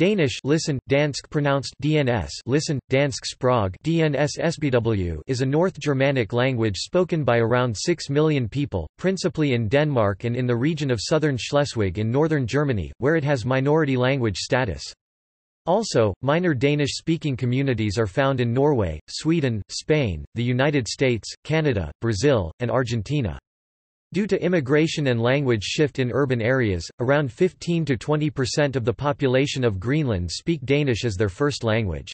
Danish listen, Dansk pronounced DNS listen, Dansk Sprog DNS SBW is a North Germanic language spoken by around 6 million people, principally in Denmark and in the region of southern Schleswig in northern Germany, where it has minority language status. Also, minor Danish-speaking communities are found in Norway, Sweden, Spain, the United States, Canada, Brazil, and Argentina. Due to immigration and language shift in urban areas, around 15 to 20% of the population of Greenland speak Danish as their first language.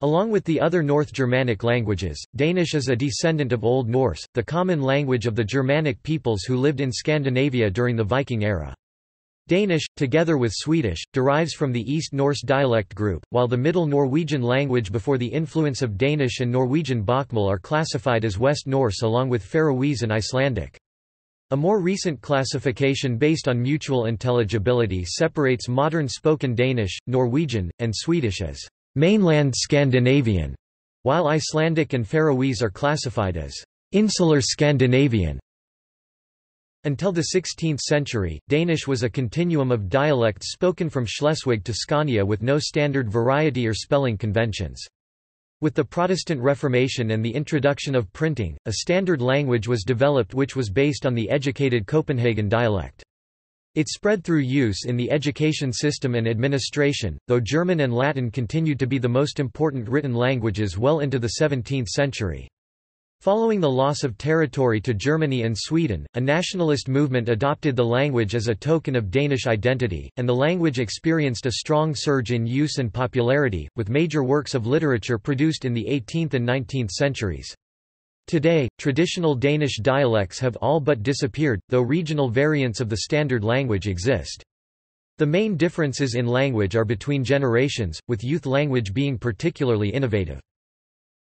Along with the other North Germanic languages, Danish is a descendant of Old Norse, the common language of the Germanic peoples who lived in Scandinavia during the Viking era. Danish, together with Swedish, derives from the East Norse dialect group, while the Middle Norwegian language before the influence of Danish and Norwegian Bokmål are classified as West Norse along with Faroese and Icelandic. A more recent classification based on mutual intelligibility separates modern spoken Danish, Norwegian, and Swedish as mainland Scandinavian, while Icelandic and Faroese are classified as insular Scandinavian. Until the 16th century, Danish was a continuum of dialects spoken from Schleswig to Scania with no standard variety or spelling conventions. With the Protestant Reformation and the introduction of printing, a standard language was developed which was based on the educated Copenhagen dialect. It spread through use in the education system and administration, though German and Latin continued to be the most important written languages well into the 17th century. Following the loss of territory to Germany and Sweden, a nationalist movement adopted the language as a token of Danish identity, and the language experienced a strong surge in use and popularity, with major works of literature produced in the 18th and 19th centuries. Today, traditional Danish dialects have all but disappeared, though regional variants of the standard language exist. The main differences in language are between generations, with youth language being particularly innovative.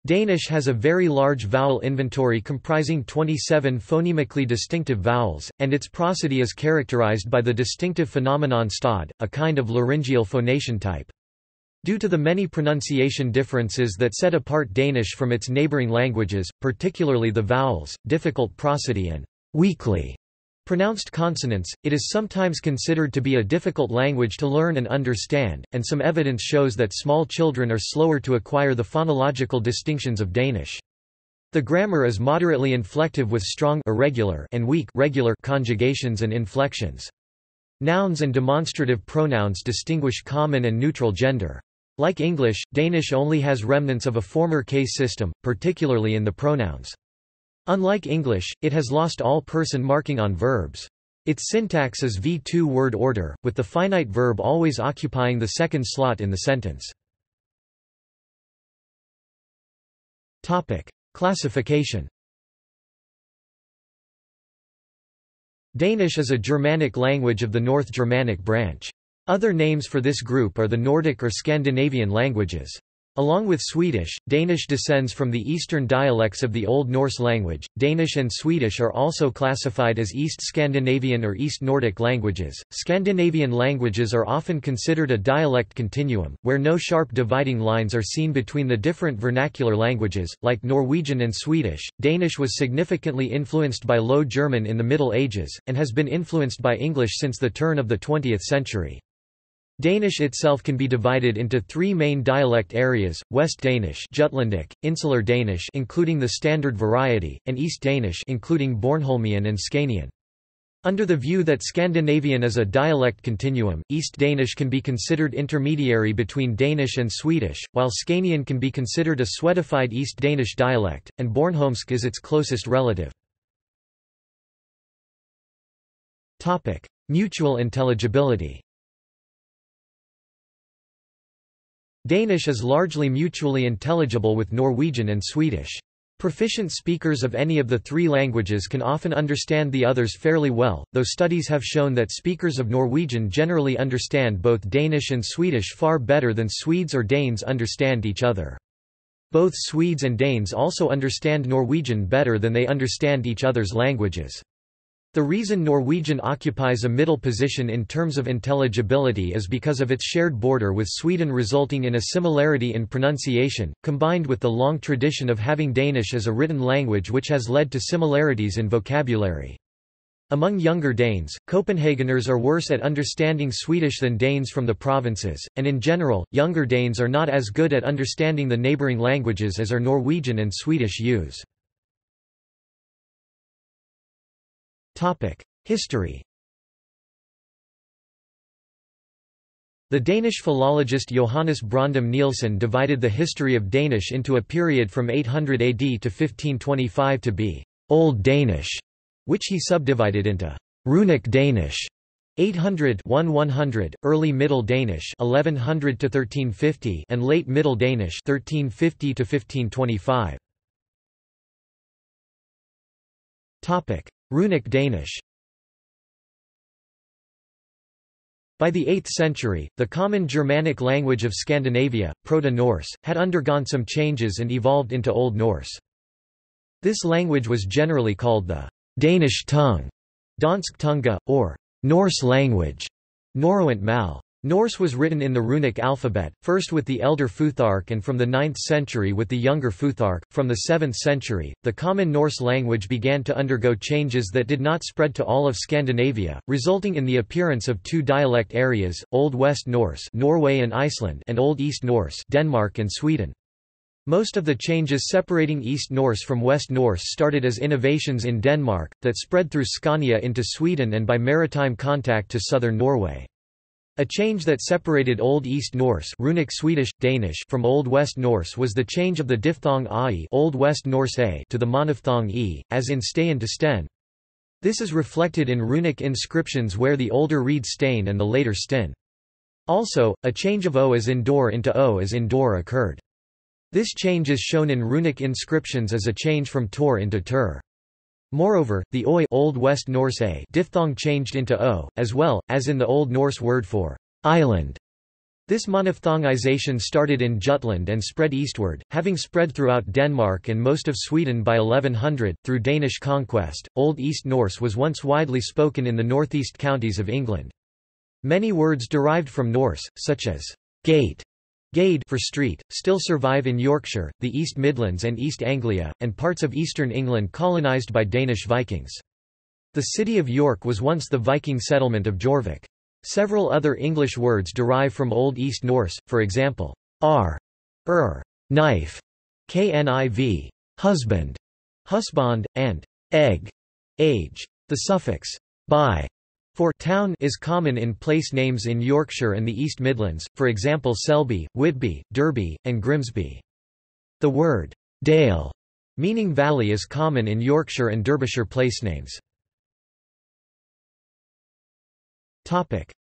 Danish has a very large vowel inventory comprising 27 phonemically distinctive vowels, and its prosody is characterized by the distinctive phenomenon stod, a kind of laryngeal phonation type. Due to the many pronunciation differences that set apart Danish from its neighboring languages, particularly the vowels, difficult prosody and weakly Pronounced consonants, it is sometimes considered to be a difficult language to learn and understand, and some evidence shows that small children are slower to acquire the phonological distinctions of Danish. The grammar is moderately inflective with strong irregular and weak regular conjugations and inflections. Nouns and demonstrative pronouns distinguish common and neutral gender. Like English, Danish only has remnants of a former case system, particularly in the pronouns. Unlike English, it has lost all person marking on verbs. Its syntax is V2 word order, with the finite verb always occupying the second slot in the sentence. Topic: Classification. Danish is a Germanic language of the North Germanic branch. Other names for this group are the Nordic or Scandinavian languages. Along with Swedish, Danish descends from the eastern dialects of the Old Norse language. Danish and Swedish are also classified as East Scandinavian or East Nordic languages. Scandinavian languages are often considered a dialect continuum, where no sharp dividing lines are seen between the different vernacular languages. Like Norwegian and Swedish, Danish was significantly influenced by Low German in the Middle Ages, and has been influenced by English since the turn of the 20th century. Danish itself can be divided into three main dialect areas, West Danish Jutlandic, Insular Danish including the standard variety, and East Danish including Bornholmian and Scanian. Under the view that Scandinavian is a dialect continuum, East Danish can be considered intermediary between Danish and Swedish, while Scanian can be considered a Swedified East Danish dialect, and Bornholmsk is its closest relative. Mutual intelligibility Danish is largely mutually intelligible with Norwegian and Swedish. Proficient speakers of any of the three languages can often understand the others fairly well, though studies have shown that speakers of Norwegian generally understand both Danish and Swedish far better than Swedes or Danes understand each other. Both Swedes and Danes also understand Norwegian better than they understand each other's languages. The reason Norwegian occupies a middle position in terms of intelligibility is because of its shared border with Sweden resulting in a similarity in pronunciation, combined with the long tradition of having Danish as a written language which has led to similarities in vocabulary. Among younger Danes, Copenhageners are worse at understanding Swedish than Danes from the provinces, and in general, younger Danes are not as good at understanding the neighbouring languages as are Norwegian and Swedish youths. History The Danish philologist Johannes Brøndum Nielsen divided the history of Danish into a period from 800 AD to 1525 to be Old Danish, which he subdivided into Runic Danish 800 100, Early Middle Danish 1100 to 1350 and Late Middle Danish 1350 to 1525. Topic: Runic Danish By the 8th century, the common Germanic language of Scandinavia, Proto-Norse, had undergone some changes and evolved into Old Norse. This language was generally called the Danish tongue, Dansk tunga, or Norse language, Norrønt mal. Norse was written in the runic alphabet, first with the elder Futhark and from the 9th century with the younger Futhark. From the 7th century, the common Norse language began to undergo changes that did not spread to all of Scandinavia, resulting in the appearance of two dialect areas, Old West Norse Norway and Iceland and Old East Norse Denmark and Sweden. Most of the changes separating East Norse from West Norse started as innovations in Denmark, that spread through Scania into Sweden and by maritime contact to southern Norway. A change that separated Old East Norse runic Swedish, Danish from Old West Norse was the change of the diphthong ai Old West Norse a to the monophthong e, as in Stein to Sten. This is reflected in runic inscriptions where the older read Stein and the later Stin. Also, a change of o as in door into o as in door occurred. This change is shown in runic inscriptions as a change from tor into tur. Moreover, the oi Old West Norse a diphthong changed into o, as well, as in the Old Norse word for island. This monophthongization started in Jutland and spread eastward, having spread throughout Denmark and most of Sweden by 1100. Through Danish conquest, Old East Norse was once widely spoken in the northeast counties of England. Many words derived from Norse, such as gate Gade for street, still survive in Yorkshire, the East Midlands and East Anglia, and parts of eastern England colonised by Danish Vikings. The city of York was once the Viking settlement of Jorvik. Several other English words derive from Old East Norse, for example, r, er, knife, kniv, husband, husband, and egg, age. The suffix by for town is common in place names in Yorkshire and the East Midlands, for example Selby, Whitby, Derby, and Grimsby. The word dale, meaning valley is common in Yorkshire and Derbyshire placenames.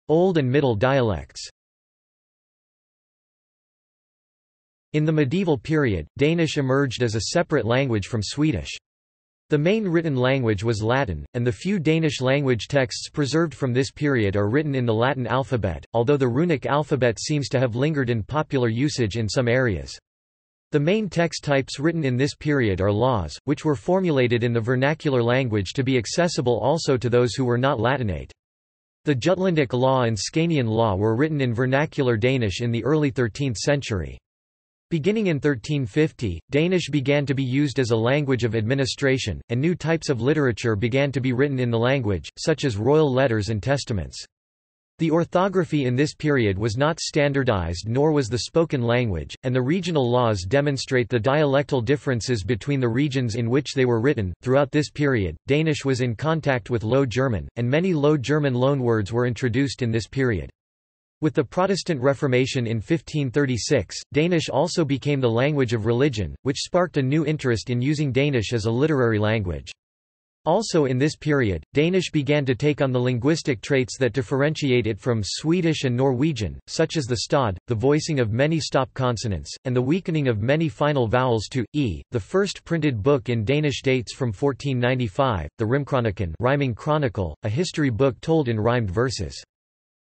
Old and Middle dialects In the medieval period, Danish emerged as a separate language from Swedish. The main written language was Latin, and the few Danish language texts preserved from this period are written in the Latin alphabet, although the runic alphabet seems to have lingered in popular usage in some areas. The main text types written in this period are laws, which were formulated in the vernacular language to be accessible also to those who were not Latinate. The Jutlandic law and Scanian law were written in vernacular Danish in the early 13th century. Beginning in 1350, Danish began to be used as a language of administration, and new types of literature began to be written in the language, such as royal letters and testaments. The orthography in this period was not standardized nor was the spoken language, and the regional laws demonstrate the dialectal differences between the regions in which they were written. Throughout this period, Danish was in contact with Low German, and many Low German loanwords were introduced in this period. With the Protestant Reformation in 1536, Danish also became the language of religion, which sparked a new interest in using Danish as a literary language. Also in this period, Danish began to take on the linguistic traits that differentiate it from Swedish and Norwegian, such as the stod, the voicing of many stop consonants, and the weakening of many final vowels to e. The first printed book in Danish dates from 1495, the Rimkroniken rhyming chronicle, a history book told in rhymed verses.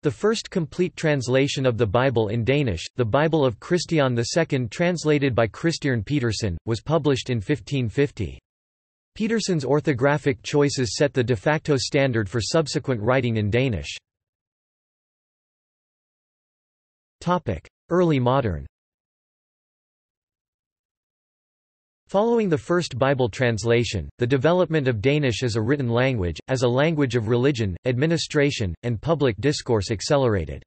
The first complete translation of the Bible in Danish, the Bible of Christian II translated by Christian Petersen, was published in 1550. Petersen's orthographic choices set the de facto standard for subsequent writing in Danish. Early modern Following the first Bible translation, the development of Danish as a written language, as a language of religion, administration, and public discourse accelerated.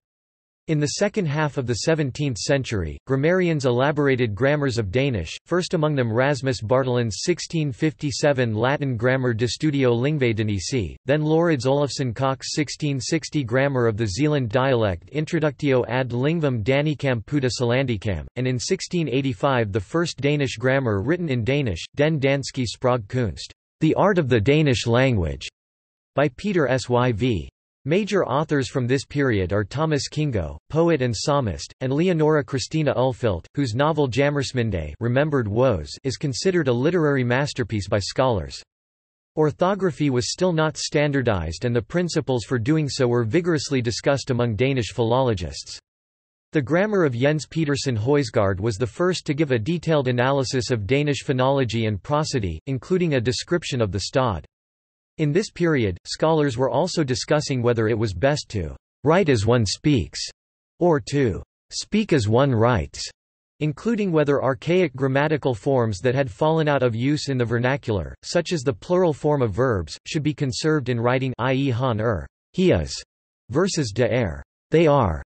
In the second half of the 17th century, grammarians elaborated grammars of Danish, first among them Rasmus Bartholin's 1657 Latin Grammar de Studio Lingvae Danici, then Laurids Olafsson Kock's 1660 Grammar of the Zealand dialect Introductio ad lingvam Danicam puta Selandicam, and in 1685 the first Danish grammar written in Danish, Den danske Sprogkunst, The Art of the Danish Language, by Peter Syv. Major authors from this period are Thomas Kingo, poet and psalmist, and Leonora Christina Ulfeldt, whose novel Jammersminde Remembered Woes is considered a literary masterpiece by scholars. Orthography was still not standardized and the principles for doing so were vigorously discussed among Danish philologists. The grammar of Jens Petersen Højsgaard was the first to give a detailed analysis of Danish phonology and prosody, including a description of the stod. In this period, scholars were also discussing whether it was best to write as one speaks, or to speak as one writes, including whether archaic grammatical forms that had fallen out of use in the vernacular, such as the plural form of verbs, should be conserved in writing i.e. han er, he is, versus de er, they are.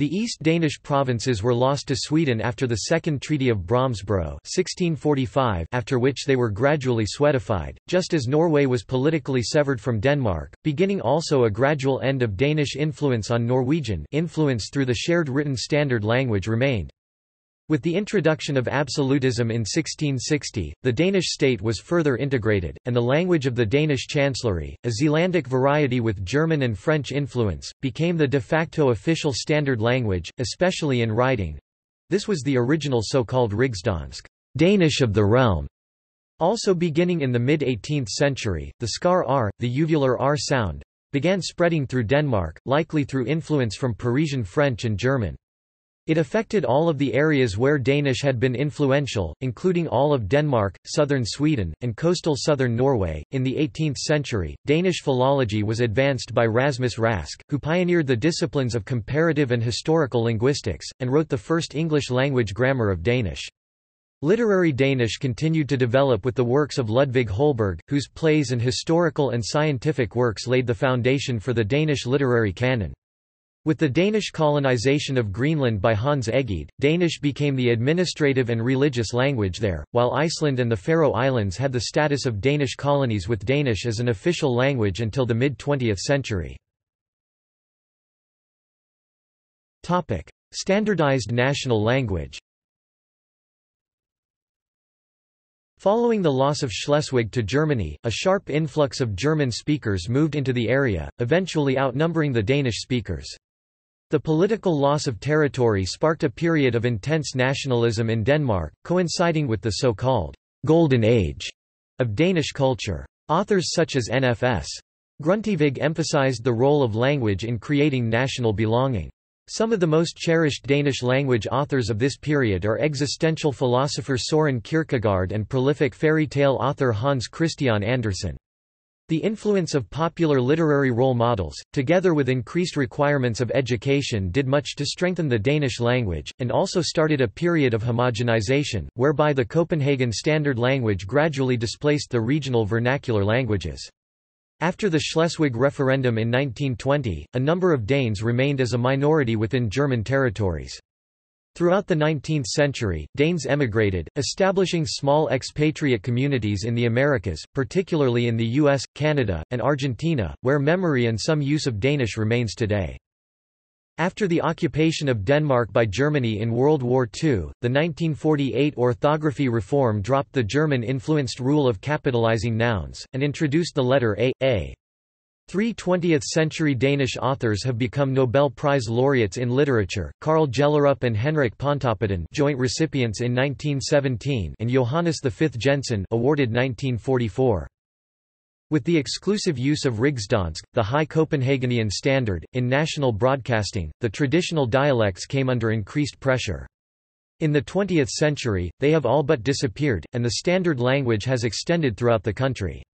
The East Danish provinces were lost to Sweden after the Second Treaty of Brömsebro 1645 after which they were gradually Swedified, just as Norway was politically severed from Denmark, beginning also a gradual end of Danish influence on Norwegian influence through the shared written standard language remained. With the introduction of absolutism in 1660, the Danish state was further integrated, and the language of the Danish chancellery, a Zealandic variety with German and French influence, became the de facto official standard language, especially in writing. This was the original so-called Rigsdansk Danish of the realm. Also beginning in the mid-18th century, the skar r, the uvular r sound, began spreading through Denmark, likely through influence from Parisian French and German. It affected all of the areas where Danish had been influential, including all of Denmark, southern Sweden, and coastal southern Norway. In the 18th century, Danish philology was advanced by Rasmus Rask, who pioneered the disciplines of comparative and historical linguistics, and wrote the first English language grammar of Danish. Literary Danish continued to develop with the works of Ludvig Holberg, whose plays and historical and scientific works laid the foundation for the Danish literary canon. With the Danish colonization of Greenland by Hans Egede, Danish became the administrative and religious language there, while Iceland and the Faroe Islands had the status of Danish colonies with Danish as an official language until the mid-20th century. Standardized national language Following the loss of Schleswig to Germany, a sharp influx of German speakers moved into the area, eventually outnumbering the Danish speakers. The political loss of territory sparked a period of intense nationalism in Denmark, coinciding with the so-called «golden age» of Danish culture. Authors such as N.F.S. Grundtvig emphasized the role of language in creating national belonging. Some of the most cherished Danish language authors of this period are existential philosopher Soren Kierkegaard and prolific fairy tale author Hans Christian Andersen. The influence of popular literary role models, together with increased requirements of education did much to strengthen the Danish language, and also started a period of homogenization, whereby the Copenhagen Standard Language gradually displaced the regional vernacular languages. After the Schleswig referendum in 1920, a number of Danes remained as a minority within German territories. Throughout the 19th century, Danes emigrated, establishing small expatriate communities in the Americas, particularly in the US, Canada, and Argentina, where memory and some use of Danish remains today. After the occupation of Denmark by Germany in World War II, the 1948 orthography reform dropped the German-influenced rule of capitalizing nouns, and introduced the letter a, a. Three 20th-century Danish authors have become Nobel Prize laureates in literature, Karl Gjellerup and Henrik Pontoppidan joint recipients in 1917 and Johannes V. Jensen awarded 1944. With the exclusive use of Rigsdansk, the High Copenhagenian standard, in national broadcasting, the traditional dialects came under increased pressure. In the 20th century, they have all but disappeared, and the standard language has extended throughout the country.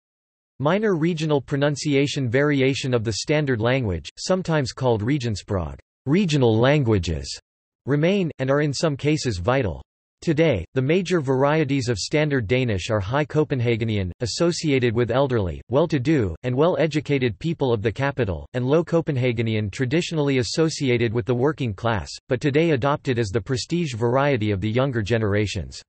Minor regional pronunciation variation of the standard language, sometimes called Regionsprog regional languages, remain, and are in some cases vital. Today, the major varieties of Standard Danish are High Copenhagenian, associated with elderly, well-to-do, and well-educated people of the capital, and Low Copenhagenian traditionally associated with the working class, but today adopted as the prestige variety of the younger generations.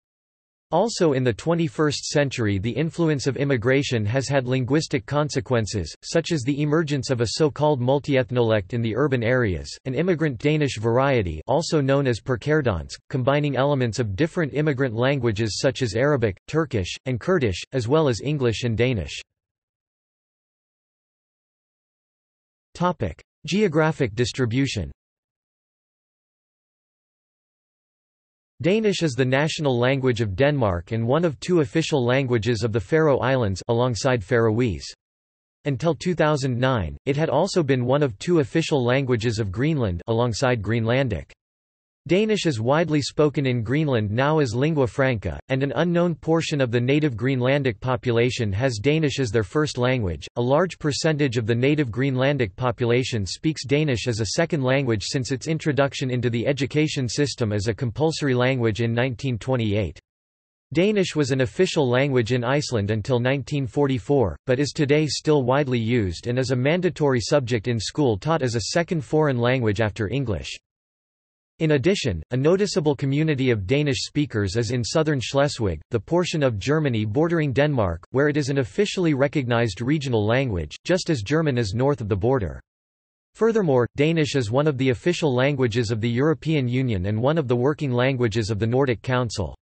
Also in the 21st century the influence of immigration has had linguistic consequences, such as the emergence of a so-called multiethnolect in the urban areas, an immigrant Danish variety also known as Perkerdansk, combining elements of different immigrant languages such as Arabic, Turkish, and Kurdish, as well as English and Danish. Geographic distribution Danish is the national language of Denmark and one of two official languages of the Faroe Islands alongside Faroese. Until 2009, it had also been one of two official languages of Greenland alongside Greenlandic. Danish is widely spoken in Greenland now as lingua franca, and an unknown portion of the native Greenlandic population has Danish as their first language. A large percentage of the native Greenlandic population speaks Danish as a second language since its introduction into the education system as a compulsory language in 1928. Danish was an official language in Iceland until 1944, but is today still widely used and is a mandatory subject in school taught as a second foreign language after English. In addition, a noticeable community of Danish speakers is in southern Schleswig, the portion of Germany bordering Denmark, where it is an officially recognized regional language, just as German is north of the border. Furthermore, Danish is one of the official languages of the European Union and one of the working languages of the Nordic Council.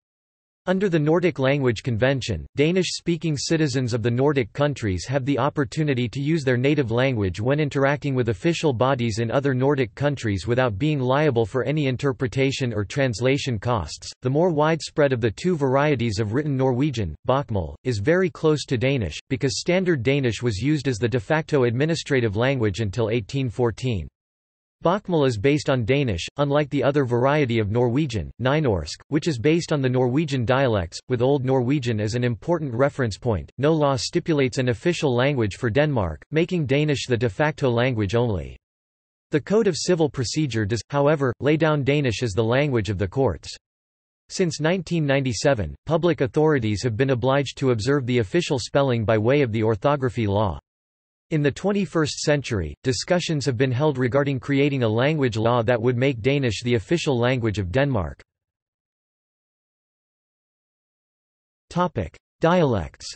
Under the Nordic Language Convention, Danish-speaking citizens of the Nordic countries have the opportunity to use their native language when interacting with official bodies in other Nordic countries without being liable for any interpretation or translation costs. The more widespread of the two varieties of written Norwegian, Bokmål, is very close to Danish, because Standard Danish was used as the de facto administrative language until 1814. Bokmål is based on Danish, unlike the other variety of Norwegian, Nynorsk, which is based on the Norwegian dialects, with Old Norwegian as an important reference point. No law stipulates an official language for Denmark, making Danish the de facto language only. The Code of Civil Procedure does, however, lay down Danish as the language of the courts. Since 1997, public authorities have been obliged to observe the official spelling by way of the orthography law. In the 21st century, discussions have been held regarding creating a language law that would make Danish the official language of Denmark. Dialects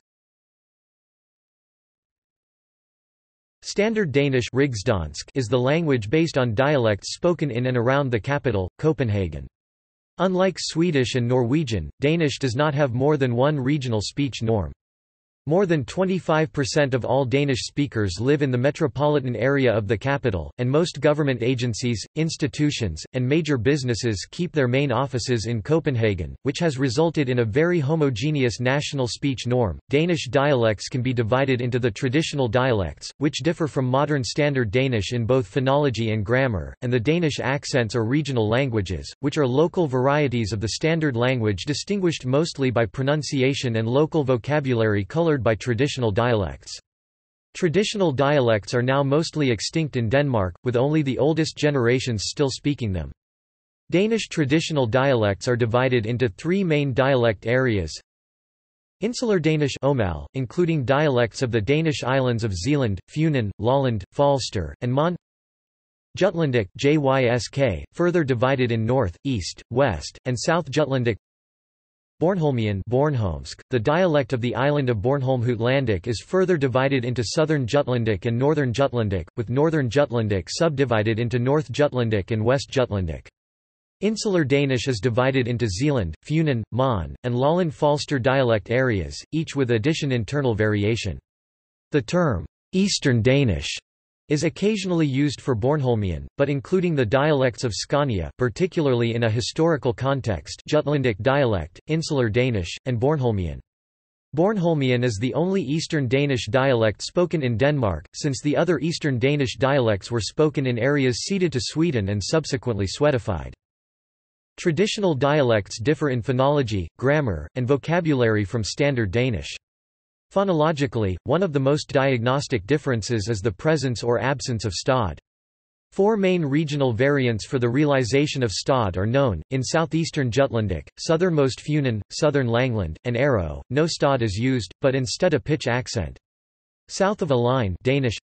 Standard Danish is the language based on dialects spoken in and around the capital, Copenhagen. Unlike Swedish and Norwegian, Danish does not have more than one regional speech norm. More than 25% of all Danish speakers live in the metropolitan area of the capital, and most government agencies, institutions, and major businesses keep their main offices in Copenhagen, which has resulted in a very homogeneous national speech norm. Danish dialects can be divided into the traditional dialects, which differ from modern Standard Danish in both phonology and grammar, and the Danish accents or regional languages, which are local varieties of the standard language distinguished mostly by pronunciation and local vocabulary colored by traditional dialects. Traditional dialects are now mostly extinct in Denmark, with only the oldest generations still speaking them. Danish traditional dialects are divided into three main dialect areas. Insular Danish Omal, including dialects of the Danish islands of Zealand, Funen, Lolland, Falster, and Møn Jutlandic JYSK, further divided in North, East, West, and South Jutlandic Bornholmian Bornholmsk, the dialect of the island of Bornholm Jutlandic is further divided into Southern Jutlandic and Northern Jutlandic, with Northern Jutlandic subdivided into North Jutlandic and West Jutlandic. Insular Danish is divided into Zealand, Funen, Møn, and Lolland Falster dialect areas, each with addition internal variation. The term, Eastern Danish is occasionally used for Bornholmian, but including the dialects of Scania particularly in a historical context Jutlandic dialect, Insular Danish, and Bornholmian. Bornholmian is the only Eastern Danish dialect spoken in Denmark, since the other Eastern Danish dialects were spoken in areas ceded to Sweden and subsequently Swedified. Traditional dialects differ in phonology, grammar, and vocabulary from Standard Danish. Phonologically, one of the most diagnostic differences is the presence or absence of stod. Four main regional variants for the realization of stod are known, in southeastern Jutlandic, southernmost Funen, southern Langland, and Ærø, no stod is used, but instead a pitch accent. South of a line Danish,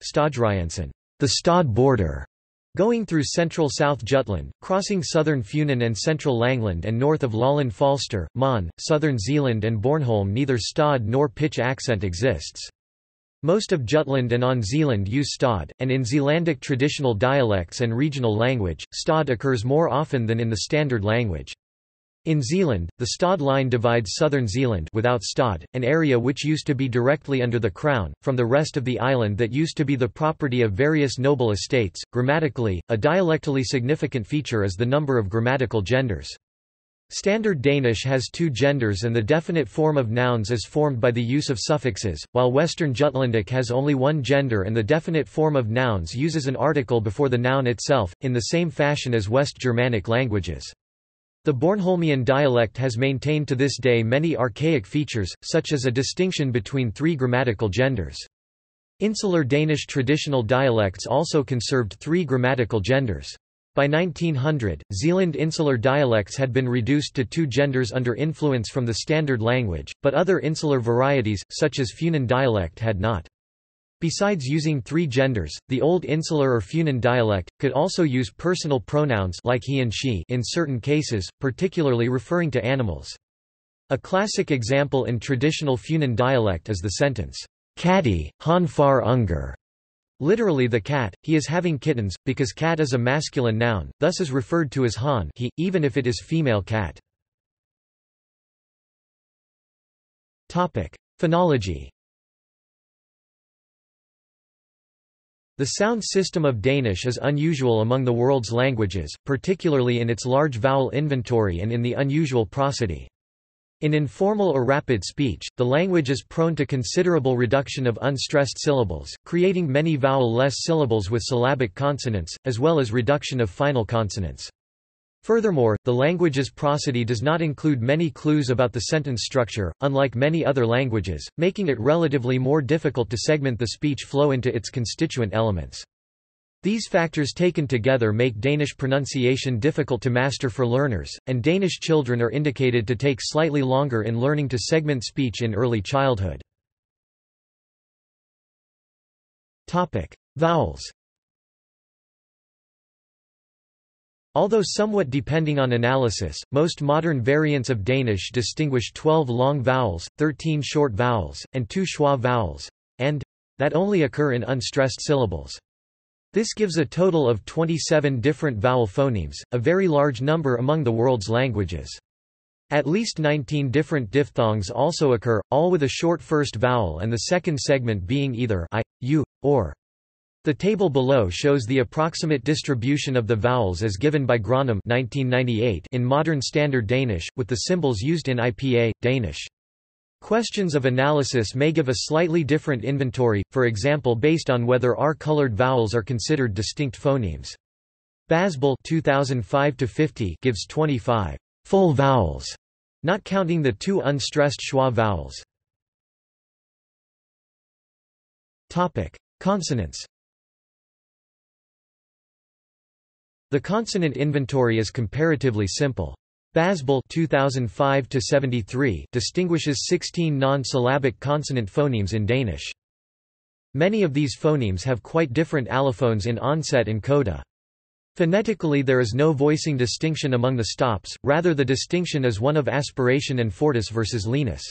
the stod border, going through central South Jutland, crossing southern Funen and central Langland and north of Lolland Falster, Møn, southern Zealand and Bornholm neither stod nor pitch accent exists. Most of Jutland and on Zealand use stod, and in Zealandic traditional dialects and regional language, stod occurs more often than in the standard language. In Zealand, the stod line divides southern Zealand without stod, an area which used to be directly under the crown, from the rest of the island that used to be the property of various noble estates. Grammatically, a dialectally significant feature is the number of grammatical genders. Standard Danish has two genders and the definite form of nouns is formed by the use of suffixes, while Western Jutlandic has only one gender and the definite form of nouns uses an article before the noun itself, in the same fashion as West Germanic languages. The Bornholmian dialect has maintained to this day many archaic features, such as a distinction between three grammatical genders. Insular Danish traditional dialects also conserved three grammatical genders. By 1900, Zealand insular dialects had been reduced to two genders under influence from the standard language, but other insular varieties, such as Funen dialect had not. Besides using three genders, the Old Insular or Funen dialect, could also use personal pronouns like he and she in certain cases, particularly referring to animals. A classic example in traditional Funen dialect is the sentence, Katti, han far unger, Literally the cat, he is having kittens, because cat is a masculine noun, thus is referred to as han he, even if it is female cat. Phonology The sound system of Danish is unusual among the world's languages, particularly in its large vowel inventory and in the unusual prosody. In informal or rapid speech, the language is prone to considerable reduction of unstressed syllables, creating many vowel-less syllables with syllabic consonants, as well as reduction of final consonants. Furthermore, the language's prosody does not include many clues about the sentence structure, unlike many other languages, making it relatively more difficult to segment the speech flow into its constituent elements. These factors taken together make Danish pronunciation difficult to master for learners, and Danish children are indicated to take slightly longer in learning to segment speech in early childhood. Vowels Although somewhat depending on analysis, most modern variants of Danish distinguish 12 long vowels, 13 short vowels, and 2 schwa vowels, and that only occur in unstressed syllables. This gives a total of 27 different vowel phonemes, a very large number among the world's languages. At least 19 different diphthongs also occur, all with a short first vowel and the second segment being either i, u, or. The table below shows the approximate distribution of the vowels as given by Grønnum 1998 in Modern Standard Danish, with the symbols used in IPA, Danish. Questions of analysis may give a slightly different inventory, for example based on whether R-colored vowels are considered distinct phonemes. Basbøll 2005 gives 25 full vowels, not counting the two unstressed schwa vowels. Consonants. The consonant inventory is comparatively simple. Basbøll 2005 distinguishes 16 non-syllabic consonant phonemes in Danish. Many of these phonemes have quite different allophones in onset and coda. Phonetically there is no voicing distinction among the stops, rather the distinction is one of aspiration and fortis versus lenis.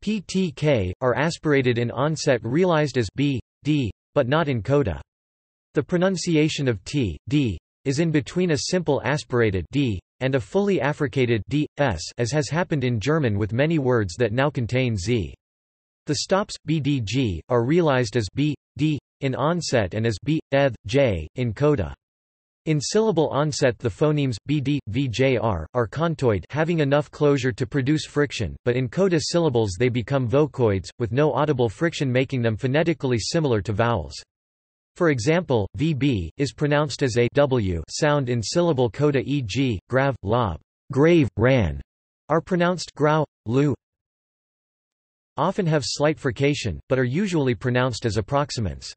P, T, K, are aspirated in onset realized as b, d, but not in coda. The pronunciation of t, d, is in between a simple aspirated d and a fully affricated d, s as has happened in German with many words that now contain z. The stops, bdg, are realized as b, d, in onset and as b, eth, j, in coda. In syllable onset the phonemes, bd, vjr, are contoid having enough closure to produce friction, but in coda syllables they become vocoids, with no audible friction making them phonetically similar to vowels. For example, VB, is pronounced as a w sound in syllable coda e.g., grav, lob, grave, ran, are pronounced grau, lu, often have slight frication, but are usually pronounced as approximants.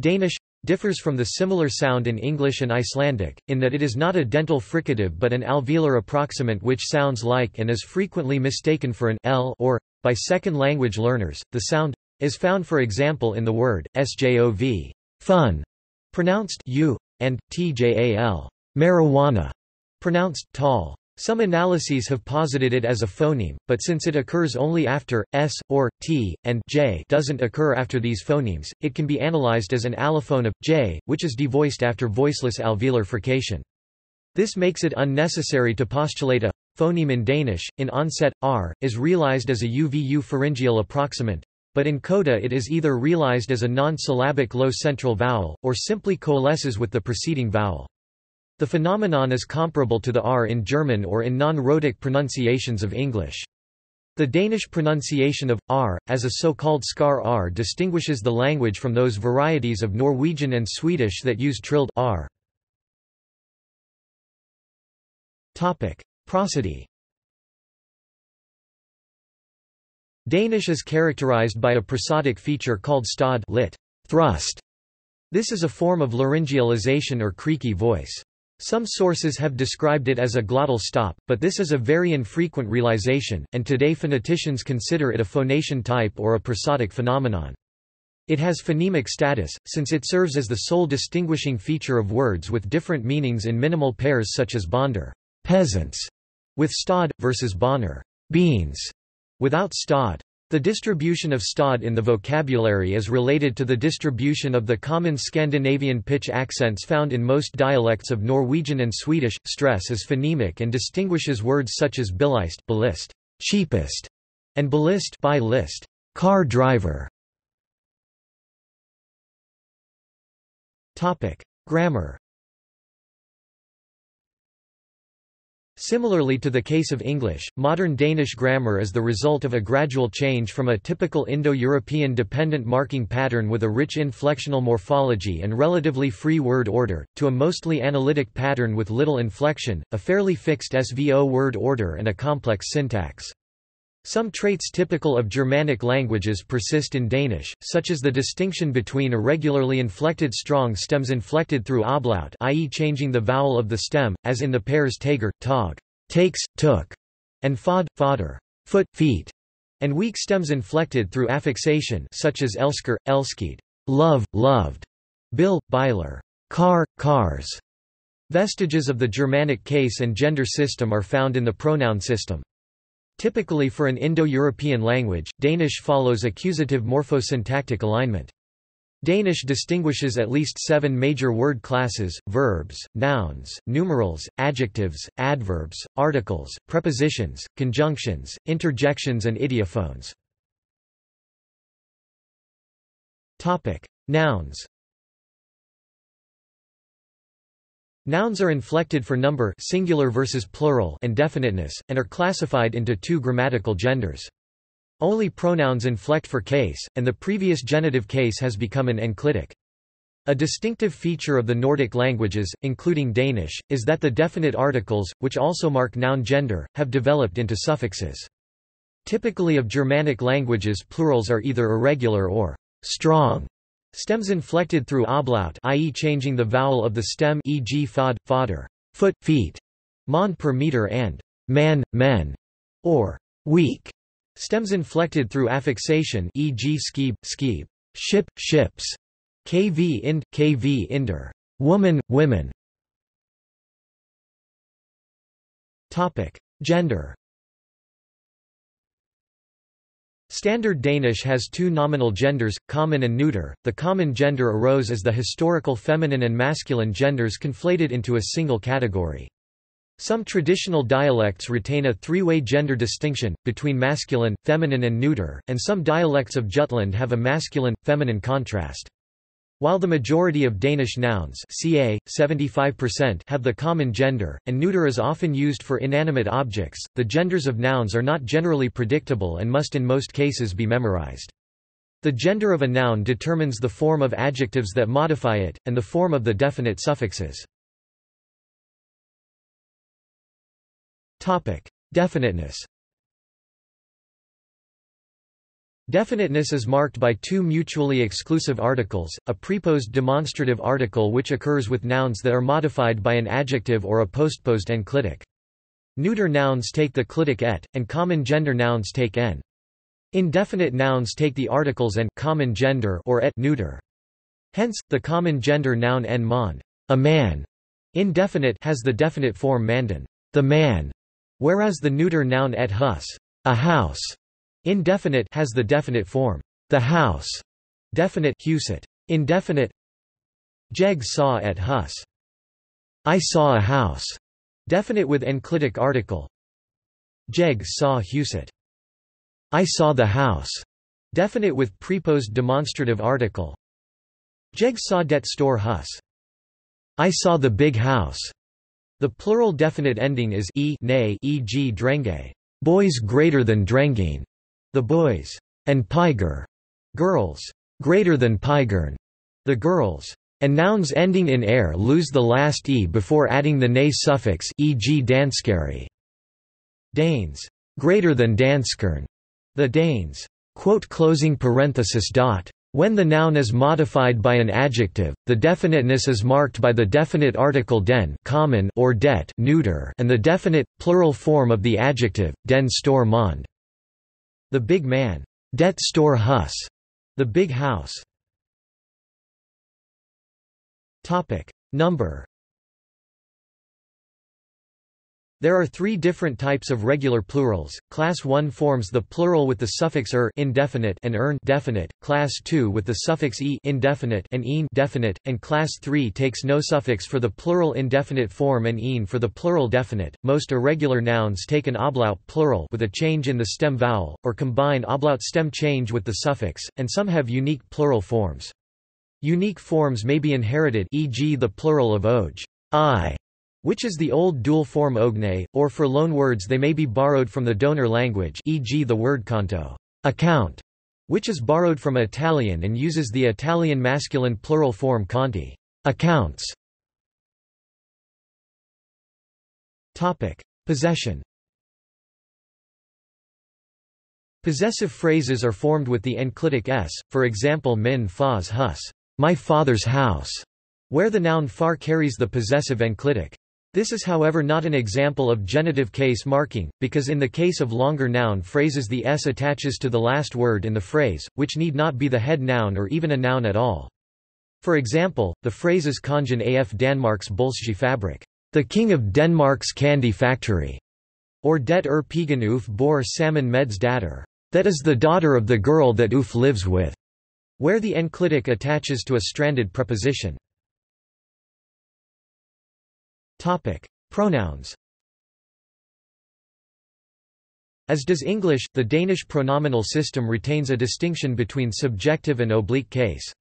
Danish differs from the similar sound in English and Icelandic, in that it is not a dental fricative but an alveolar approximant which sounds like and is frequently mistaken for an l or, by second language learners, the sound is found for example in the word, sjov fun, pronounced u, and tjal marijuana, pronounced tall. Some analyses have posited it as a phoneme, but since it occurs only after s, or t, and j doesn't occur after these phonemes, it can be analyzed as an allophone of j, which is devoiced after voiceless alveolar frication. This makes it unnecessary to postulate a phoneme in Danish, in onset, r, is realized as a uvu pharyngeal approximant, but in coda it is either realized as a non-syllabic low central vowel, or simply coalesces with the preceding vowel. The phenomenon is comparable to the R in German or in non-rhotic pronunciations of English. The Danish pronunciation of r, as a so-called skar r distinguishes the language from those varieties of Norwegian and Swedish that use trilled r. Prosody Danish is characterized by a prosodic feature called stod lit. thrust. This is a form of laryngealization or creaky voice. Some sources have described it as a glottal stop, but this is a very infrequent realization, and today phoneticians consider it a phonation type or a prosodic phenomenon. It has phonemic status, since it serves as the sole distinguishing feature of words with different meanings in minimal pairs such as bonder peasants", with stod, versus bonner beans", without stod. The distribution of stod in the vocabulary is related to the distribution of the common Scandinavian pitch accents found in most dialects of Norwegian and Swedish. Stress is phonemic and distinguishes words such as billist, ballist, cheapest, and ballist by list, car driver. Topic: Grammar. Similarly to the case of English, modern Danish grammar is the result of a gradual change from a typical Indo-European dependent marking pattern with a rich inflectional morphology and relatively free word order, to a mostly analytic pattern with little inflection, a fairly fixed SVO word order and a complex syntax. Some traits typical of Germanic languages persist in Danish, such as the distinction between irregularly inflected strong stems inflected through ablaut i.e. changing the vowel of the stem, as in the pairs tager, tog, takes, took, and fod, fodder, foot, feet, and weak stems inflected through affixation such as elsker, elskid, love, loved, bill, biler, car, cars. Vestiges of the Germanic case and gender system are found in the pronoun system. Typically for an Indo-European language, Danish follows accusative morphosyntactic alignment. Danish distinguishes at least seven major word classes, verbs, nouns, numerals, adjectives, adverbs, articles, prepositions, conjunctions, interjections and idiophones. Nouns Nouns are inflected for number singular versus plural and definiteness, and are classified into two grammatical genders. Only pronouns inflect for case, and the previous genitive case has become an enclitic. A distinctive feature of the Nordic languages, including Danish, is that the definite articles, which also mark noun gender, have developed into suffixes. Typically of Germanic languages plurals are either irregular or strong, Stems inflected through ablaut i.e. changing the vowel of the stem e.g. fod, fodder, foot, feet, mon per meter and man, men, or weak. Stems inflected through affixation e.g. skib, skib, ship, ships, kv ind, kv inder, woman, women. Topic: Gender Standard Danish has two nominal genders, common and neuter. The common gender arose as the historical feminine and masculine genders conflated into a single category. Some traditional dialects retain a three-way gender distinction, between masculine, feminine and neuter, and some dialects of Jutland have a masculine-feminine contrast. While the majority of Danish nouns ca. 75% have the common gender, and neuter is often used for inanimate objects, the genders of nouns are not generally predictable and must in most cases be memorized. The gender of a noun determines the form of adjectives that modify it, and the form of the definite suffixes. Definiteness Definiteness is marked by two mutually exclusive articles, a preposed demonstrative article which occurs with nouns that are modified by an adjective or a postposed enclitic. Neuter nouns take the clitic et, and common gender nouns take n. Indefinite nouns take the articles and common gender or et neuter. Hence, the common gender noun en mond, a man, indefinite has the definite form mandan, the man, whereas the neuter noun et hus, a house, Indefinite has the definite form, the house, definite huset. Indefinite Jeg saw at hus. I saw a house, definite with enclitic article. Jeg saw huset. I saw the house, definite with preposed demonstrative article. Jeg saw det store hus. I saw the big house. The plural definite ending is e, nay, e.g. drenge, boys greater than drengine. The boys, and piger, girls, greater than pigern, the girls, and nouns ending in air lose the last e before adding the ne suffix e.g. danskeri. Danes, greater than danskern, the Danes. Quote closing parenthesis dot. When the noun is modified by an adjective, the definiteness is marked by the definite article den common or det neuter and the definite, plural form of the adjective, den stor mond. The Big Man. Det store hus. The Big House. Topic. Number There are three different types of regular plurals. Class 1 forms the plural with the suffix er indefinite and ern definite, class 2 with the suffix e indefinite and een definite, and class 3 takes no suffix for the plural indefinite form and een for the plural definite. Most irregular nouns take an ablaut plural with a change in the stem vowel, or combine ablaut stem change with the suffix, and some have unique plural forms. Unique forms may be inherited e.g. the plural of oj I which is the old dual form ogne, or for loanwords they may be borrowed from the donor language e.g. the word conto account, which is borrowed from Italian and uses the Italian masculine plural form conti accounts. Possession Possessive phrases are formed with the enclitic s, for example min faz hus, my father's house, where the noun far carries the possessive enclitic. This is however not an example of genitive case marking, because in the case of longer noun phrases the s attaches to the last word in the phrase, which need not be the head noun or even a noun at all. For example, the phrases Kongen af Danmarks Bolsjefabrik, the king of Denmark's candy factory, or Det er pigen Uf bor salmon meds datter, that is the daughter of the girl that Uf lives with, where the enclitic attaches to a stranded preposition. Topic: Pronouns. As does English, the Danish pronominal system retains a distinction between subjective and oblique case.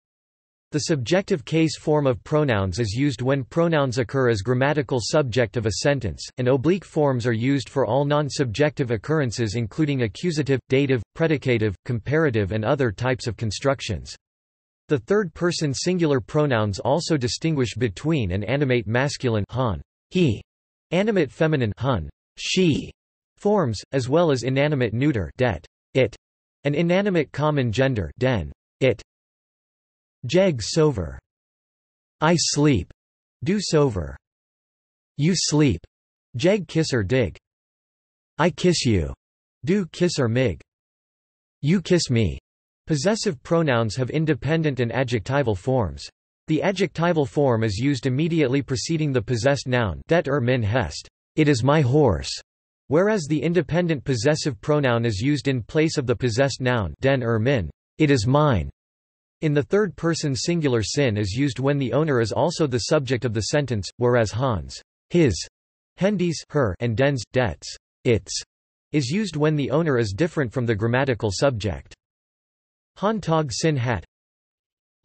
The subjective case form of pronouns is used when pronouns occur as grammatical subject of a sentence, and oblique forms are used for all non-subjective occurrences including accusative, dative, predicative, comparative and other types of constructions. The third-person singular pronouns also distinguish between and animate masculine han, he, animate feminine hun, she forms, as well as inanimate neuter det, it, and inanimate common gender den, it. Jeg sover. I sleep. Du sover. You sleep. Jeg kisser dig. I kiss you. Du kisser mig. You kiss me. Possessive pronouns have independent and adjectival forms. The adjectival form is used immediately preceding the possessed noun det er min hest, it is my horse, whereas the independent possessive pronoun is used in place of the possessed noun den er min, it is mine. In the third-person singular sin is used when the owner is also the subject of the sentence, whereas Hans, his, Hendis her and dens, debts, its, is used when the owner is different from the grammatical subject. Han tog sin hat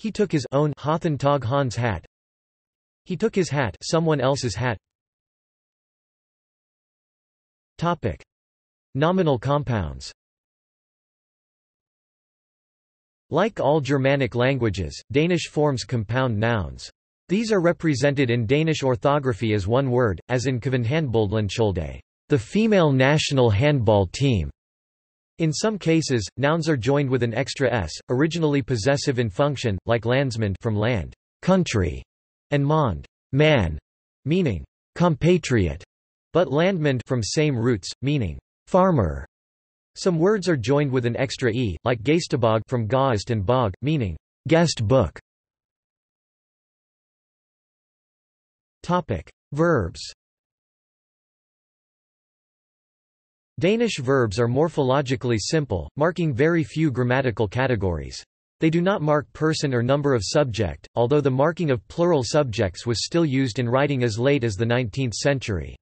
he took his own Tog Hans hat. He took his hat someone else's hat. Topic. Nominal compounds Like all Germanic languages, Danish forms compound nouns. These are represented in Danish orthography as one word, as in Kvindehandboldlandsholdet, the female national handball team. In some cases, nouns are joined with an extra s, originally possessive in function, like landsman from land, country, and mond, man, meaning compatriot, but landman from same roots, meaning farmer. Some words are joined with an extra e, like gestebog from gaist and bog, meaning guest book. Topic: Verbs. Danish verbs are morphologically simple, marking very few grammatical categories. They do not mark person or number of subject, although the marking of plural subjects was still used in writing as late as the 19th century.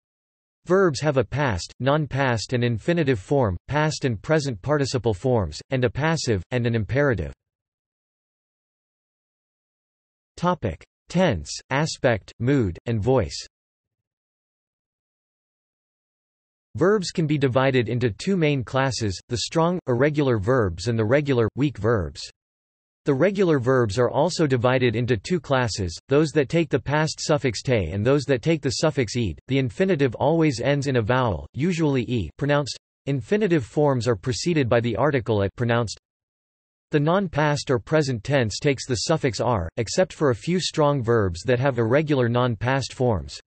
Verbs have a past, non-past and infinitive form, past and present participle forms, and a passive, and an imperative. Tense, aspect, mood, and voice Verbs can be divided into two main classes, the strong, irregular verbs and the regular, weak verbs. The regular verbs are also divided into two classes, those that take the past suffix te and those that take the suffix ed. The infinitive always ends in a vowel, usually e pronounced. Infinitive forms are preceded by the article at pronounced. The non-past or present tense takes the suffix r, except for a few strong verbs that have irregular non-past forms.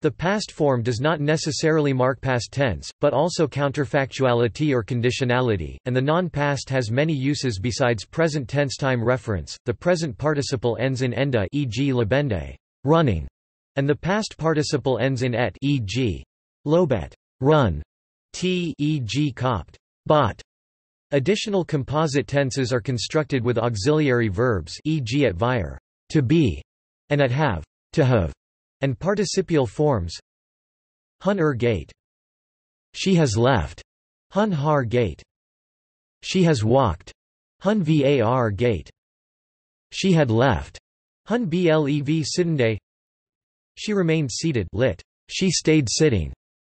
The past form does not necessarily mark past tense, but also counterfactuality or conditionality, and the non-past has many uses besides present tense time reference. The present participle ends in enda e.g. lebende, running, and the past participle ends in et e.g. lobet, run, t e.g. copt, bot. Additional composite tenses are constructed with auxiliary verbs e.g. at vire, to be, and at have, to have and participial forms Hun er gate. She has left. Hun har gate. She has walked. Hun var gate. She had left. Hun blev sittende. She remained seated lit. She stayed sitting.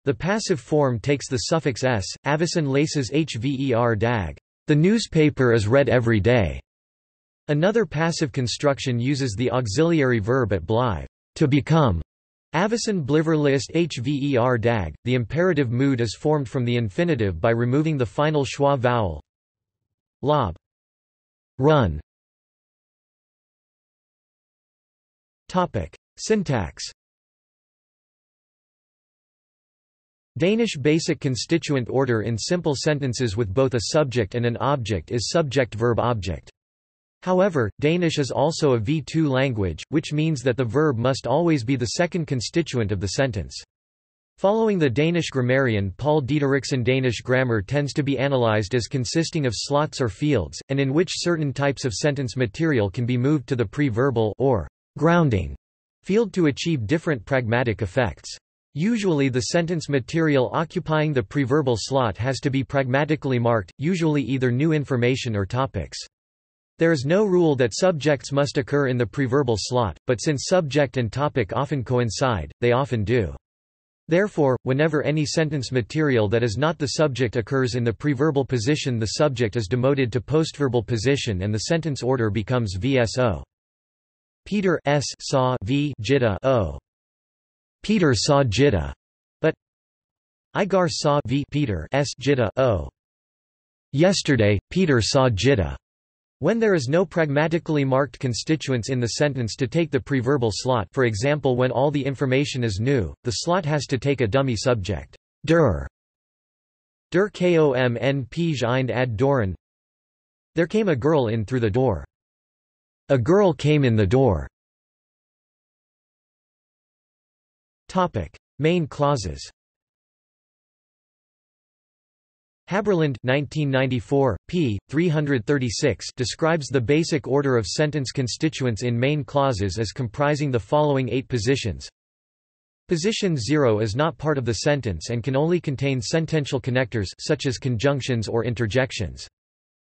The passive form takes the suffix s. Avison laces hver dag. The newspaper is read every day. Another passive construction uses the auxiliary verb at blive to become. Avison Bliverlist hver dag, the imperative mood is formed from the infinitive by removing the final schwa vowel. Lob. Run. Topic. Syntax Danish basic constituent order in simple sentences with both a subject and an object is subject-verb-object. However, Danish is also a V2 language, which means that the verb must always be the second constituent of the sentence. Following the Danish grammarian Paul Diderichsen Danish grammar tends to be analyzed as consisting of slots or fields, and in which certain types of sentence material can be moved to the pre-verbal or grounding field to achieve different pragmatic effects. Usually the sentence material occupying the preverbal slot has to be pragmatically marked, usually either new information or topics. There is no rule that subjects must occur in the preverbal slot, but since subject and topic often coincide, they often do. Therefore, whenever any sentence material that is not the subject occurs in the preverbal position the subject is demoted to postverbal position and the sentence order becomes VSO. Peter s saw v Jytte o. Peter saw Jytte, but Igar saw v Peter s Jytte o. Yesterday, Peter saw Jytte. When there is no pragmatically marked constituents in the sentence to take the preverbal slot for example when all the information is new, the slot has to take a dummy subject. Der. Der kom en pij ein ad doren. There came a girl in through the door. A girl came in the door. Topic. Main clauses Haberland 1994, p. 336 describes the basic order of sentence constituents in main clauses as comprising the following eight positions. Position 0 is not part of the sentence and can only contain sentential connectors such as conjunctions or interjections.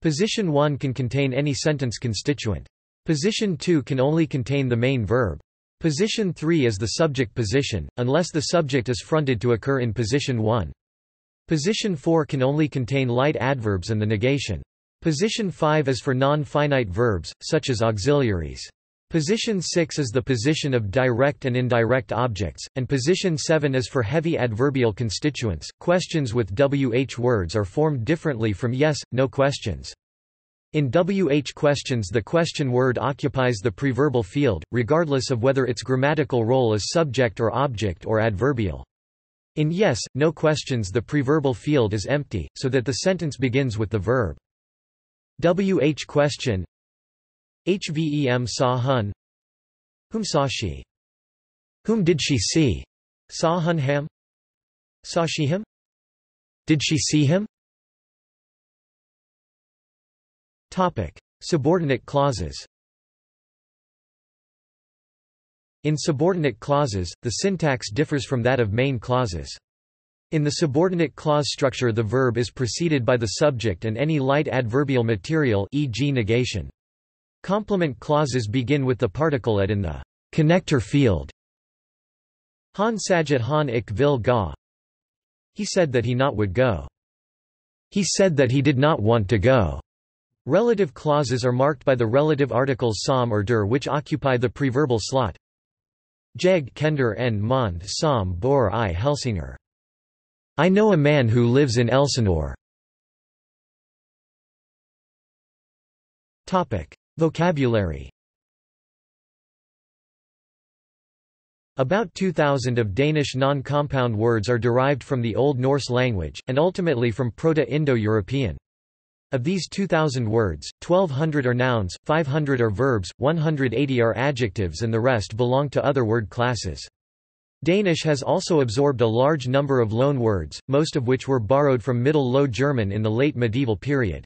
Position 1 can contain any sentence constituent. Position 2 can only contain the main verb. Position 3 is the subject position, unless the subject is fronted to occur in position 1. Position 4 can only contain light adverbs and the negation. Position 5 is for non-finite verbs, such as auxiliaries. Position 6 is the position of direct and indirect objects, and position 7 is for heavy adverbial constituents. Questions with WH words are formed differently from yes, no questions. In WH questions the question word occupies the preverbal field, regardless of whether its grammatical role is subject or object or adverbial. In yes, no questions the preverbal field is empty, so that the sentence begins with the verb. WH question Hvem saw hun Whom saw she? Whom did she see? Saw hun ham? Saw she him? Did she see him? Topic. Subordinate clauses In subordinate clauses, the syntax differs from that of main clauses. In the subordinate clause structure the verb is preceded by the subject and any light adverbial material e.g. negation. Complement clauses begin with the particle at in the connector field. Han sajat han ik vil ga. He said that he not would go. He said that he did not want to go. Relative clauses are marked by the relative articles som or der which occupy the preverbal slot. Jeg kender en mond som bor i Helsingør. I know a man who lives in Elsinore. Vocabulary About 2,000 of Danish non-compound words are derived from the Old Norse language, and ultimately from Proto-Indo-European. Of these 2,000 words, 1,200 are nouns, 500 are verbs, 180 are adjectives and the rest belong to other word classes. Danish has also absorbed a large number of loan words, most of which were borrowed from Middle Low German in the late medieval period.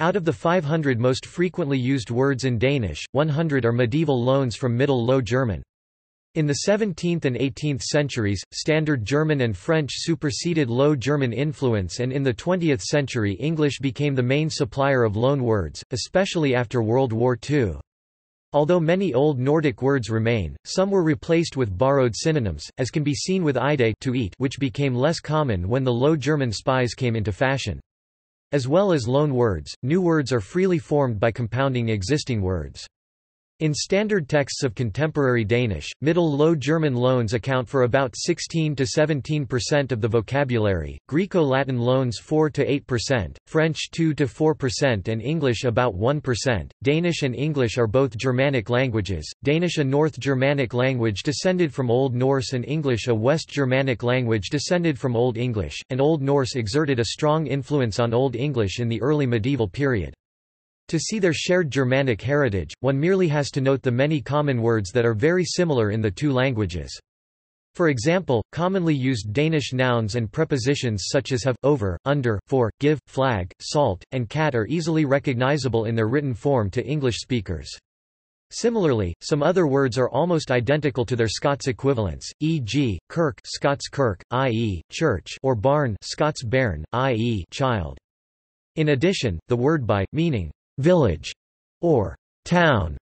Out of the 500 most frequently used words in Danish, 100 are medieval loans from Middle Low German. In the 17th and 18th centuries, Standard German and French superseded Low German influence and in the 20th century English became the main supplier of loan words, especially after World War II. Although many Old Nordic words remain, some were replaced with borrowed synonyms, as can be seen with ide to eat which became less common when the Low German spies came into fashion. As well as loan words, new words are freely formed by compounding existing words. In standard texts of contemporary Danish, Middle Low German loans account for about 16 to 17% of the vocabulary, Greco-Latin loans 4 to 8%, French 2 to 4% and English about 1%. Danish and English are both Germanic languages, Danish a North Germanic language descended from Old Norse and English a West Germanic language descended from Old English, and Old Norse exerted a strong influence on Old English in the early medieval period. To see their shared Germanic heritage, one merely has to note the many common words that are very similar in the two languages. For example, commonly used Danish nouns and prepositions such as have, over, under, for, give, flag, salt, and cat are easily recognizable in their written form to English speakers. Similarly, some other words are almost identical to their Scots equivalents, e.g., kirk Scots kirk, i.e., church or barn Scots bairn, i.e., child. In addition, the word by, meaning village, or town,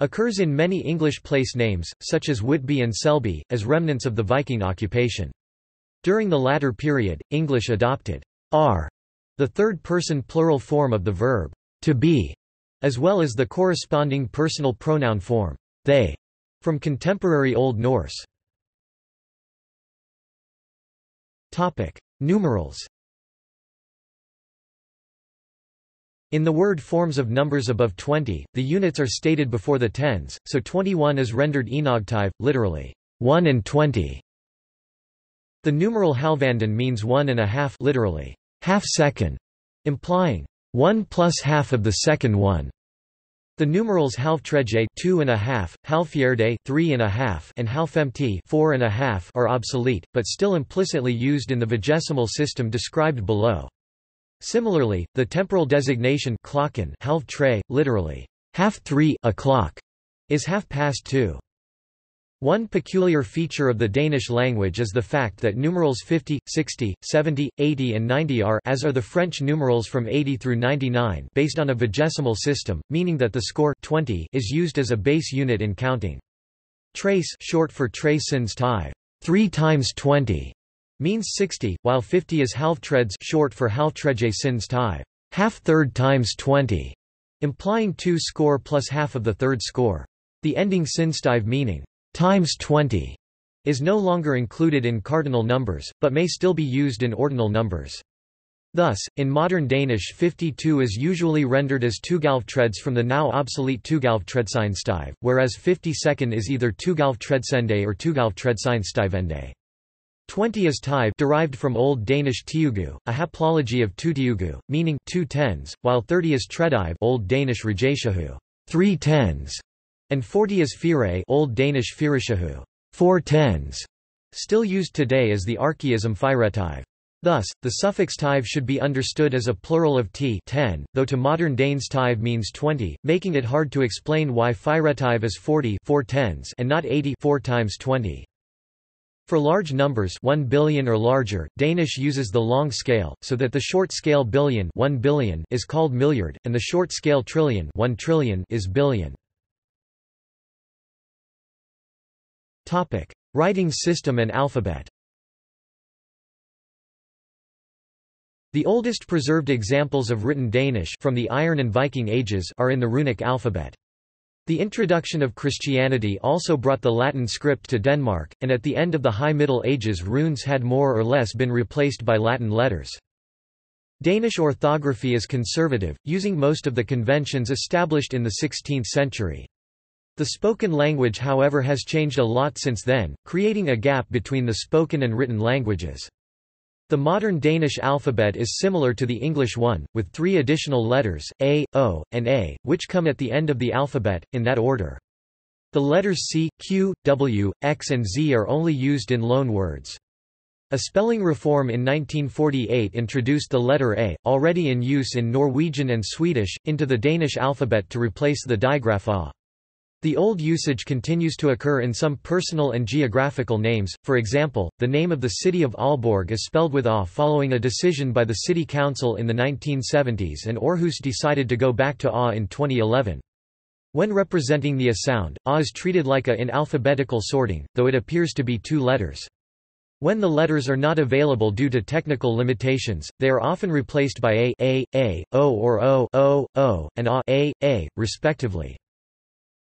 occurs in many English place names, such as Whitby and Selby, as remnants of the Viking occupation. During the latter period, English adopted are, the third-person plural form of the verb to be, as well as the corresponding personal pronoun form they, from contemporary Old Norse. Topic: Numerals. In the word forms of numbers above 20, the units are stated before the tens, so 21 is rendered enogtive, literally, 1 and 20. The numeral halvanden means one and a half literally, half second, implying 1 plus half of the second one. The numerals halftredje two and a half, halfjerde three and a half, and halfemti four and a half are obsolete, but still implicitly used in the vigesimal system described below. Similarly, the temporal designation klokken half tray, literally half three o'clock, is half past two. One peculiar feature of the Danish language is the fact that numerals 50, 60, 70, 80 and 90 are as are the French numerals from 80 through 99 based on a vigesimal system, meaning that the score 20 is used as a base unit in counting. Trace short for trace sins 3 times 20 means 60, while 50 is halftreads short for halftredje sins tive, half third times 20, implying two score plus half of the third score. The ending sinstive meaning, times 20, is no longer included in cardinal numbers, but may still be used in ordinal numbers. Thus, in modern Danish 52 is usually rendered as Tugalvtredse from the now obsolete Tugalvtredseinstive, whereas 52nd is either Tugalvtredsende or Tugalvtredseinstivende. 20 is tive derived from Old Danish tiugu, a haplology of tutiugu, meaning two tens, while 30 is tredive Old Danish rejaishahu, three tens, and 40 is fire Old Danish firishahu, four tens, still used today as the archaism firetive. Thus, the suffix tive should be understood as a plural of t 10, though to modern Danes tive means 20, making it hard to explain why firetive is 40 4 tens and not 80 4 times 20. For large numbers 1 billion or larger, Danish uses the long scale, so that the short scale billion 1 billion is called milliard, and the short scale trillion 1 trillion is billion. Writing system and alphabet The oldest preserved examples of written Danish from the Iron and Viking Ages are in the runic alphabet. The introduction of Christianity also brought the Latin script to Denmark, and at the end of the High Middle Ages runes had more or less been replaced by Latin letters. Danish orthography is conservative, using most of the conventions established in the 16th century. The spoken language however has changed a lot since then, creating a gap between the spoken and written languages. The modern Danish alphabet is similar to the English one, with three additional letters, A, O, and A, which come at the end of the alphabet, in that order. The letters C, Q, W, X and Z are only used in loan words. A spelling reform in 1948 introduced the letter A, already in use in Norwegian and Swedish, into the Danish alphabet to replace the digraph A. The old usage continues to occur in some personal and geographical names, for example, the name of the city of Aalborg is spelled with A following a decision by the city council in the 1970s and Aarhus decided to go back to A in 2011. When representing the A sound, A is treated like A in alphabetical sorting, though it appears to be two letters. When the letters are not available due to technical limitations, they are often replaced by A, A, A, O or O, O, O, and A, A, A, respectively.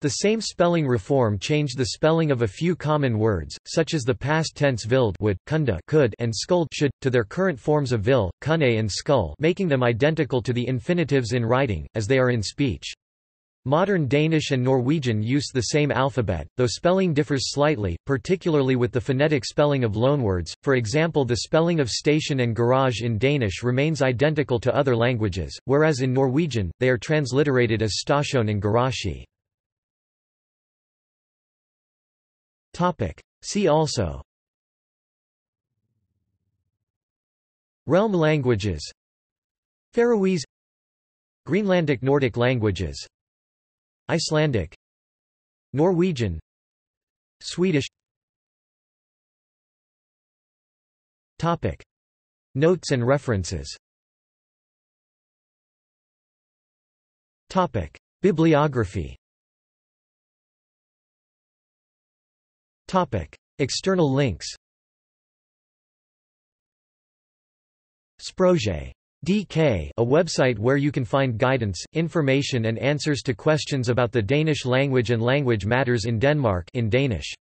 The same spelling reform changed the spelling of a few common words, such as the past tense vild would, kunda could, and skuld should, to their current forms of vil, kunne and skull making them identical to the infinitives in writing, as they are in speech. Modern Danish and Norwegian use the same alphabet, though spelling differs slightly, particularly with the phonetic spelling of loanwords, for example the spelling of station and garage in Danish remains identical to other languages, whereas in Norwegian, they are transliterated as stasjon and garashi. Topic. See also. Realm languages. Faroese. Greenlandic Nordic languages. Icelandic. Norwegian. Swedish. Topic. Notes and references. Topic. Bibliography External links Sprogé. DK a website where you can find guidance, information and answers to questions about the Danish language and language matters in Denmark in Danish.